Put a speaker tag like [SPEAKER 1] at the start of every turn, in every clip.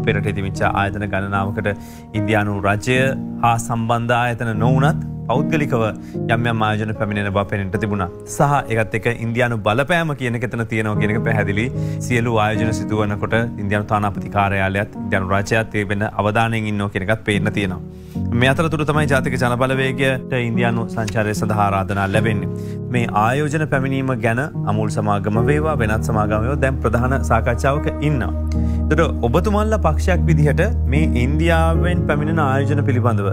[SPEAKER 1] අපේරට ඉතිමිච්ච ආයතන ගණනාවකට ඉන්දයානු රජය හා සම්බන්ධ ආයතන නොවනත් පෞද්ගලිකව යම් ආයන පැමිණෙන බ පෙනට තිබුණ සහ එකත් එක ඉන්දයානු බලපෑම කියන එතන තියෙනව කියෙනක පැහැදිලි සියලු ආයෝජන සිදුවනකොට ඉන්දයානු තානාපති කාරයාලයත් ඉන්දයානු රජයත් ඒ වෙන අවධානයෙන් ඉන්න කෙනෙකත් පේන්න තියෙනවා. මේ අතරතුර තමයි ජාතික ජනබලවේගයට ඉන්දයානු සංචාරය සඳහාරාධනා ලැබෙන්නේ. මේ ආයෝජන පැමිණීම ගැන අමුල් සමාගම වේවා වෙනත් සමාගමයෝ දැම් ප්‍රධාන සාකච්ඡාවක ඉන්න. තට ඔබතුමල්ල පක්ෂයක් විදිහට මේ ඉන්දියාවෙන් පැමිණෙන ආයෝජන පිළිබඳව.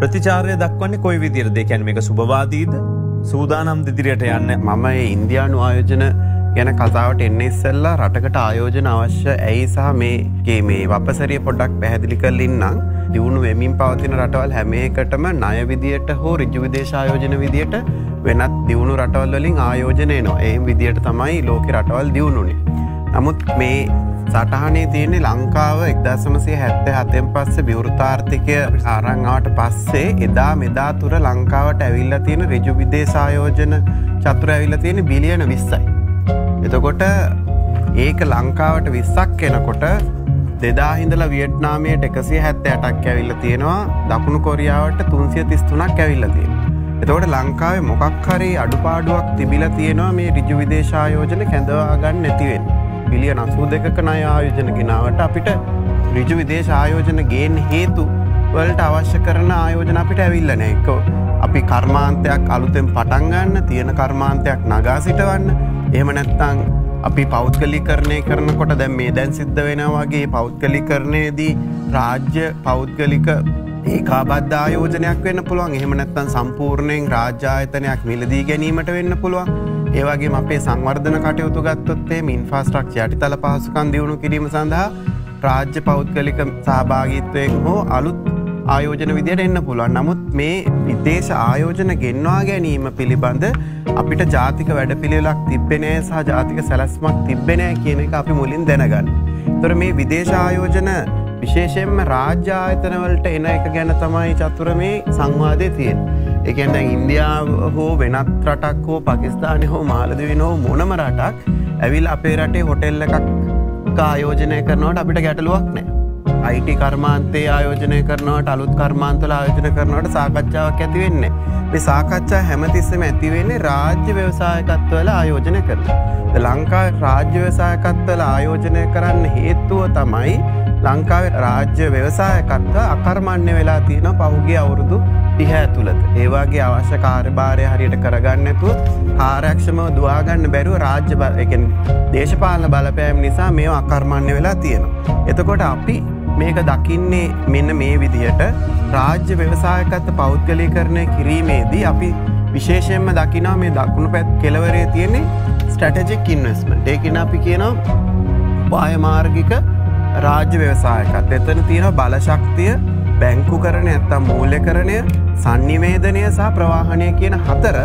[SPEAKER 1] ප්‍රතිචාරය දක්වන්නේ කොයි විදිර දෙකැන් මේක සුභවාදීද සූදානම් දිදිරයට යන්න
[SPEAKER 2] මම ඉන්දයානු ආයෝජන ගැන කතාවට එන්න ඉස්සල්ලා රටකට ආයෝජන අවශ්‍ය ඇයි සහ මේගේ මේ වපසරිය පොඩ්ඩක් පැහැදිලි කරලින්නම් දියුණු වෙමින් පවතින රටවල් හැම එකටම ණය විදියට හෝ රිජු විදේශායෝජන විදියට වෙනත් දියුණු රටවල් වලින් ආයෝජනය නවා ඒ විදියට තමයි ලෝක රටවල් දියුණුනේ. නමුත් මේ සටහනේ තියෙන්නේ ලංකාව එක්දසමසේ හැත්ත හතෙන් පස්ස විවෘතාර්ථිකය ආරංආට පස්සේ එදා මෙදා තුර ලංකාවට ඇවිල්ල තියෙන රජු විදේශායෝජන චතුර ඇවිල්ල තියෙන බිලියන විස්සයි. එතකොට ඒක ලංකාවට විස්සක් කෙනකොට දෙදාහින්දල වියට්නාමයට එකසිය හැත්ත ඇටක් ඇවිල්ල තියෙනවා දකුණු කොරියාවට තුන්සිය තිස්තුනක් ඇවිල්ල තියෙන. එතකොට ලංකාවේ මොකක් හරි අඩුපාඩුවක් තිබිල තියෙනවා මේ රිජු විදේශායෝජන කැඳවාගන්න නැතිවෙන්. බිලිය නසූ දෙකක නය ආයෝජන ගෙනාවට අපිට රිජු විදේශ ආයෝජන ගේන් හේතු වලට අවශ්‍ය කරන ආයෝජන අපිට ඇවිල්ලන එක අපි කර්මාන්තයක් අලුතෙන් පටන්ගන්න තියෙන කර්මාන්තයක් නගා සිටවන්න. එහෙම නැත්තං අපි පෞද්ගලි කරණය කරනකොට දැම් මේ දැන් සිද්ධ වෙනවාගේ පෞද්ගලි කරණයේදී රාජ්‍ය පෞද්ගලික ඒකාබද්ධ ආයෝජනයක් වෙන්න පුළුවන්. එහෙම නැත්තන් සම්පූර්ණයෙන් රාජ්‍යායතනයක් මිලදී ගැනීමට වෙන්න පුළුවන්. ඒවගේ අපේ සංවර්ධන කටයුතු ගත්තොත්තේ ඉන්ෆාස්ට්‍රක්ෂ යටිතල පහසුකන් දියුණු කිරීම සඳහා රාජ්‍ය පෞද්ගලික සහභාගිත්වයෙන් හෝ අලුත් ආයෝජන විදියට එන්න පුළුවන් නමුත් මේ විදේශ ආයෝජන ගෙන්වා ගැනීම පිළිබඳ අපිට ජාතික වැඩ පිළිලක් තිබෙනෑ සහ ජාතික සැලස්මක් තිබෙනෑ කියන එක අපි මුලින් දැනගන්න. තොර මේ විදේශ ආයෝජන විශේෂයෙන්ම රාජ්‍යායතනවලට එන එක ගැන තමයි චතුර මේ සංවාදය තියෙන්. එකන්න ඉන්දියාව හෝ වෙනත් රටක් හෝ පකිස්ථානය හෝ මාලදවෙන හෝ මොනම රටක් ඇවිල් අපේ රටේ හොටෙල්ල එකක් ආයෝජනය කරනවට අපිට ගැටලුවක් නෑ. අයිට කර්මාන්තේ ආයෝජනය කරනවට අලුත් කර්මාන්තල ආයෝජන කරනවට සාකච්ඡාවක් ඇතිවෙන්නේ. මේ සාකච්ඡා හැමතිස්සම ඇතිවෙන්නේ රාජ්‍ය ව්‍යවසායකත්වල ආයෝජනය කරන. ලංකා රාජ්‍ය ව්‍යවසායකත්වල ආයෝජනය කරන්න හේතුව තමයි ලංකාවේ රාජ්‍ය ව්‍යවසායකත්ව අකර්මණ්‍ය වෙලා තියෙන පහුගේ අවුරුදු ටිහ ඇතුළත ඒවාගේ අවශ්‍ය කාර්භාරය හරියට කරගන්නතු කාරක්ෂම දවාගන්න බැරුව රාජ්‍ය බලකෙන් දේශපාලන බලපෑම් නිසා මේ අකර්මණ්‍ය වෙලා තියෙනවා. එතකොට අපි මේක දකින්නේ මෙන්න මේ විදිහට. රාජ්‍ය ව්‍යවසායකත්ත පෞද්ගලී කරණය කිරීමේදී අපි විශේෂයෙන්ම දකිනා මේ දකුණු පැත් කෙලවරේ තියෙන්නේ ස්ටටජික් ඉන්වස්මට ඒකෙන අපි කියනවා පායමාර්ගික රාජ්‍ය ව්‍යවසායකත් එතන තියෙන බලශක්තිය බැංකු කරන ඇත්තම් මූල්‍ය කරණය සංනිවේදනය සහ ප්‍රවාහණය කියන හතර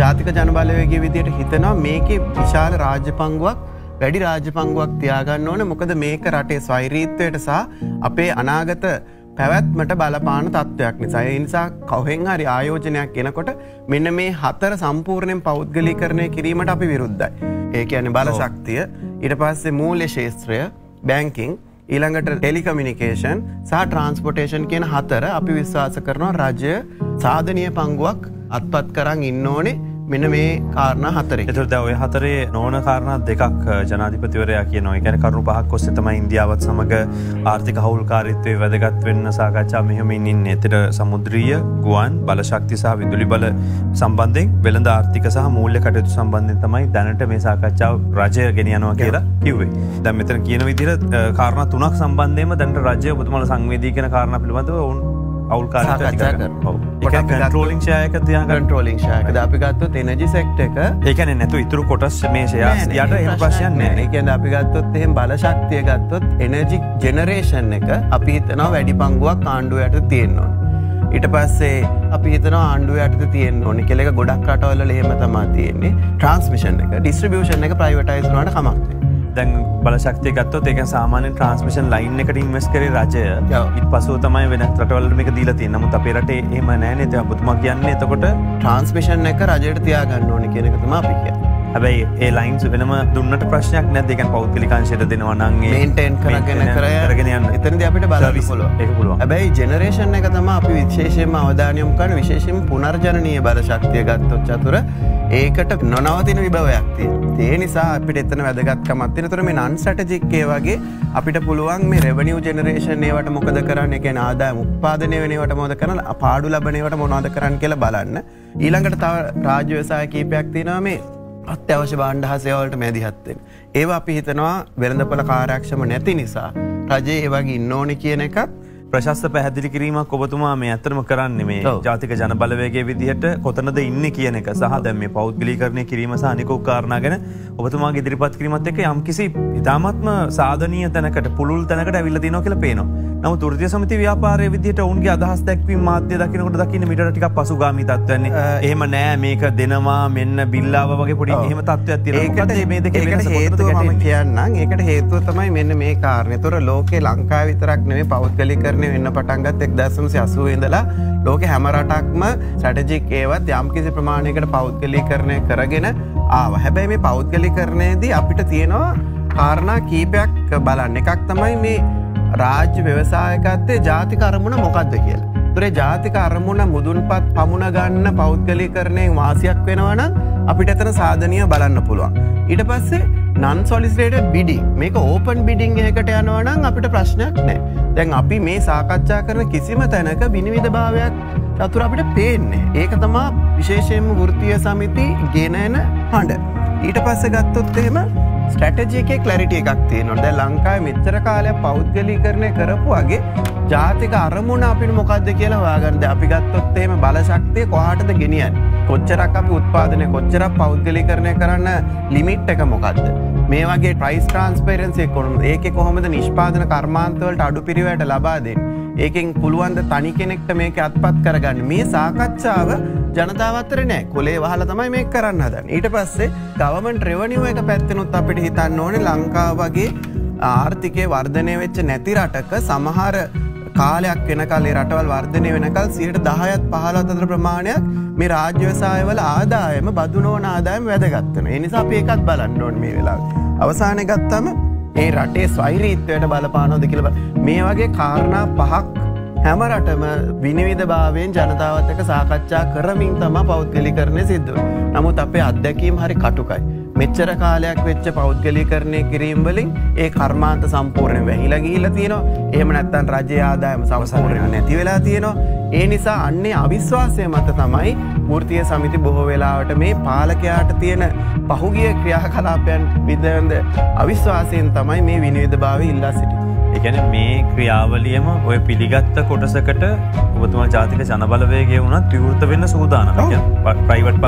[SPEAKER 2] ජාතික ජනබලවගේ විදියට හිතනවා. මේක විශාල රාජ්‍ය පංගුවක් වැඩි රාජපංගුවක් තියාගන්න ඕන. මොකද මේක රටේ ස්වෛරීත්වයට සහ අපේ අනාගත පැවැත්මට බලපාන තත්ත්වයක් නිසා. නිසා කවහෙන් හරි ආයෝජනයක් ගෙනකොට මෙන්න මේ හතර සම්පූර්ණයෙන් පෞද්ගලි කරණය කිරීමට අපි විරුද්ධයි. ඒක ඇන බල ශක්තිය ඉට පස්සේ මූල්‍ය ශේත්‍රය බැංකින් ඊළඟට ටෙලිකමිනිකේෂන් සහ ට්‍රන්ස්පොටේෂන් කියන හතර අපි විශ්වාස කරනවා රජය සාධනය පංගුවක් අත්පත් කරන්න ඉන්න ඕනේ මෙන මේ කාරණ හතර.
[SPEAKER 1] එතුර ඔය හතරේ නෝන කාරණ දෙකක් ජනාධිපතිවරයා කිය නොය ගැන කරු පහක් කොස්සතම ඉන්දියාවත් සමඟ ආර්ථික හවුල්කාරිත්වය වැදගත් වෙන්න සාකච්ඡා මෙහමින් ඉන්න. එතට සමුද්‍රීය ගුවන් බලශක්තිසා විදුලි බල සම්බන්ධෙන් වෙළඳ ආර්ථික සහ මූල්‍ය කටයුතු සම්බන්ධය තමයි දැනට මේ සාකච්ඡාව රජය ගෙනියනවා කියලා කිව්වේ. දැ මෙතන කියන විදිර කාරණ තුනක් සම්බන්ධයම දැන්ට රජය බුතුමල සංවේදී කන කාරණ පිළිබඳව ඔවුන් අවුල්කාර ටෝලිං ෂයක තිය
[SPEAKER 2] ටෝලිං ෂයක අපිගත්තු එනජි සෙක්ට එක.
[SPEAKER 1] ඒකන නැතු ඉතුරු කොටස් මේශය යට ඒ ප්‍රශ්යන්
[SPEAKER 2] ඒකැන අපිගත්තොත් එහෙම බලශක්තිය ගත්තොත් එනජික් ජෙනරේෂන් එක අපි හිතනවා වැඩි පංගුවක් ආණ්ඩුවට තියෙන්නවා. ඉට පස්සේ අපි හිතන ආණ්ඩුව යට තියෙන් ඕනි කෙක ගොඩක් රටවල එහෙම තමා තියෙන්නේ. ට්‍රන්ස්මිෂන් එක ඩිස්ට්‍රිබියෂන් එක ප්‍රයිවටයිස්නට කමක්ේ
[SPEAKER 1] දැන් බලශක්තිය ගත්තොත් ඒක සාමාන්‍ය ට්‍රන්ස්මිෂන් ලයින් එකට ඉන්වස් කරේ රජය. ඉත් පසුව තමයි වෙන රටවල මේක දීලා තියෙන නමුත් අපේ රටේ එහෙම නැහැ නේද? ඔබතුමා කියන්නේ එතකොට
[SPEAKER 2] ට්‍රන්ස්මිෂන් එක රජයට තියාගන්න ඕනේ කියන එක තමයි අපි කියන්නේ
[SPEAKER 1] හැබැයි ඒ ලයින්ස් වෙනම දුන්නට ප්‍රශ්නයක් නැ දෙකන් පෞද්ගලිකාංශයට දෙනවා නන්ගේ
[SPEAKER 2] මේන්ටෙන් කරගෙන කරගෙන යන්න. එතනද අපිට බල
[SPEAKER 1] ඒක පුළුවන්.
[SPEAKER 2] ඇබැයි ජෙනරේෂන් එක තම අපි විශේෂයෙන්ම අවධානයම් කන විශේෂෙන් පුනර්ජනනය බල ශක්තිය ගත්තොත් චතුර ඒකට නොනවතින විභවයක්තිය ඒ නිසා අපිට එතන වැදගත්කමත්තින තුර මේ නන් සටජික්කේ වගේ අපිට පුළුවන් මේ රෙවනිියව ජෙනරේෂන් ඒවට මොකද කරන්න? එක ආදාය උපාදනය වෙනවට මොද කරන පාඩු ලබනවට මොනාද කරන්න කියලා බලන්න. ඊළඟට තව රාජ්‍යවසාය කීපයක් තිනවා මේ අත්‍යවශ්‍ය බාණ්ඩ හසයවලට මැදිහත්වෙන්. ඒව අපි හිතනවා වෙළඳපල කාරක්ෂම නැති නිසා රජයේ ඒවගේ ඉන්න ඕනි කියන එකත්
[SPEAKER 1] ප්‍රශස්ත පැහැදිලි කිරීමක් ඔබතුමා මේ ඇතරම කරන්න මේ ජාතික ජන බලවේගේ විදිහට කොතනද ඉන්න කියන එක සහ දැම මේ පෞද්ගලි කරණය කිරීම සානිකෝ කාරණ ගැන ඔබතුමා ඉදිරිපත් කිරීමත් එක යම් කිසි ඉතාමත්ම සාධනය තැනකට පුළුල් තැනකට ඇවිල්ල තිනෝ කියල පේනවා. නම තුරතිය සමති ව්‍යාපාරය විදිහට ඔවුන්ගේ අදහස් දැක්වීම මාධ්‍ය දකිනකට දකින්න මිට ටික පසුගාමි තත්වන්නේ එහෙම නෑ මේක දෙනවා මෙන්න බිල්ලාව වගේ පොඩි එහෙම තත්ව
[SPEAKER 2] ඒකට මේ දෙක හේතු කියන්න ඒකට හේතුව තමයි මෙන්න මේ කාරණය තුර ලෝකේ ලංකා විතරක් නෙවේ පෞද්ගලි කරන කරණය වෙන්න පටන්ගත් එක් දසමසි අසුව ඉඳලා ලෝක හැමරටක්ම සැටජික් ඒවත් යම්කිසි ප්‍රමාණයකට පෞද්ගලි කරණය කරගෙන ආව හැබැයි මේ පෞද්ගලි කරණයේදී අපිට තියෙනවා කාරණා කීපයක් බලන්න එකක් තමයි මේ රාජ්‍ය ව්‍යවසායකත්තේ ජාතික අරමුණ මොකක්ද කියලා. තුරේ ජාතික අරමුණ මුදුන්පත් පමුණ ගන්න පෞද්ගලි කරණයෙන් වාසියක් වෙනවන අපිට එතන සාධනය බලන්න පුළුවන්. ඊට පස්සේ නන් සොලිස්ලේට බිඩි මේක ඕපන් බිඩිං එකට යනවනම් අපිට ප්‍රශ්නයක් නෑ. දැන් අපි මේ සාකච්ඡා කරන කිසිම තැනක විනිවිධ භාවයක් චතුර අපිට පේන්නේ. ඒක තමා විශේෂයෙන්ම වෘතිය සමිති ගෙනන හඬ. ඊට පස්ස ගත්තොත් එහෙම ස්ටටජික කලරිටිය එකක් තියනොට ලංකායි මෙච්චර කාලය පෞද්ගලී කරණය කරපු වගේ ජාතික අරමුණ අපිට මොකක්ද කියලා වාගන්ද අපි ගත්තොත්තේම බලශක්තිය කොහටද ගෙනියන් කොච්චරක් අපි උත්පාදනය කොච්චරක් පෞද්ගලි කරණය කරන්න ලිමිට් එක මොකක්ද මේ වගේ ප්‍රයිස් ට්‍රන්ස්පේරන්සේ කොළු ඒක කොහොමද නිෂ්පාදන කර්මාන්තවලට අඩු පිරිවට ලබාදෙන් ඒකෙන් පුළුවන්ද තනි කෙනෙක්ට මේක අත්පත් කරගන්න? මේ සාකච්ඡාව ජනතාවත්තර නෑ. කොලේ වහල තමයි මේ කරන්න හදන්න. ඊට පස්සේ ගවමන් ට්‍රෙවනිුව එක පැත්තනුත් අපිට හිතන්න ඕනේ ලංකා වගේ ආර්ථිකය වර්ධනය වෙච්ච නැති රටක සමහර කාලයක් වෙන කලේ රටවල් වර්ධනය වෙනකල් සියට දහයත් පහලත්තර ප්‍රමාණයක් මේ රාජ්‍යවසායවල ආදායම බදුනෝන ආදායම වැදගත්තන එනිසා ඒකත් බලන්න ඕන් මේ වෙලා. අවසානය ගත්තම ඒ රටේ ස්වෛරීත්වයට බලපානොද කියලබ මේ වගේ කාරණා පහක් හැම රටම විනිවිධ භාවයෙන් ජනතාවත්තක සාකච්ඡා කරමින් තම පෞද්ගලි කරණය සිද්ධුව. නමුත් අපේ අත්දැකීම් හරි කටුකයි. මෙච්චර කාලයක් වෙච්ච පෞද්ගලි කරණය කිරීම්වලින් ඒ කර්මාන්ත සම්පූර්ණය වැහිලා ගිහිල තියෙනවා. එහෙම නැත්තන් රජය ආදායම සවසාරය නැති වෙලා තියෙනවා. ඒ නිසා අන්නේ අවිශ්වාසය මත තමයි මෘතිය සමිති බොහෝ වෙලාවට මේ පාලකයාට තියෙන පහුගිය ක්‍රියා කලාපයන් විදන්ද අවිශ්වාසයෙන් තමයි මේ විනිවිධ භාව ඉල්ලා සිටි.
[SPEAKER 1] එකන මේ ක්‍රියාවලියම ඔය පිළිගත්ත කොටසකට ඔබතුමා ජාතික ජනබලවේගේ වුණත් විවෘත වෙන්න සූදාන ප්‍රයිවට්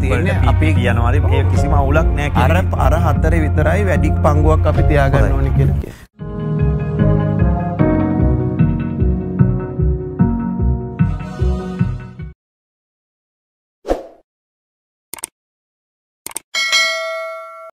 [SPEAKER 1] තියන අපි කියනවාද ඒ කිසිම අවුලක් නෑ
[SPEAKER 2] අර අර හත්තර විතරයි වැඩික් පංගුවක් අපි තියාගන්න ඕනි කියලක.